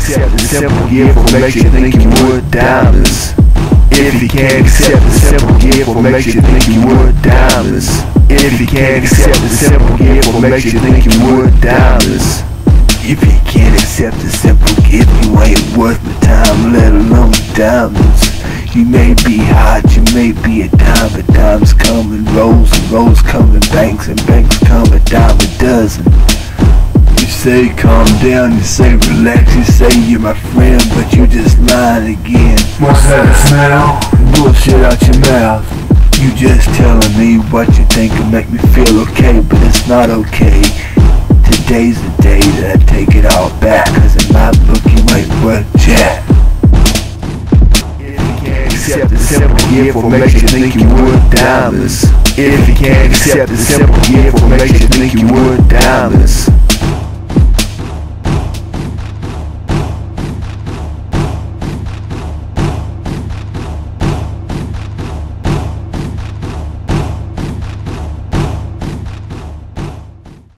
simple gift, what makes you think you worth diamonds? If you can't accept the simple gift, what makes you think you worth diamonds? If you can't accept the simple gift, what makes you think you worth diamonds? If you can't accept the simple gift, you ain't worth my time, let alone diamonds. You may be hot, you may be a dime, but dimes come in rolls and rolls come in banks and banks come a dime a dozen. Say calm down, you say relax, you say you're my friend, but you just lying again. What's that smell? Bullshit out your mouth. You just telling me what you think will make me feel okay, but it's not okay. Today's the day that I take it all back, cause in my book you ain't worth jack. If you can't accept the simple gift, makes you think you worth diamonds? If you can't accept the simple gift, makes you think you worth diamonds?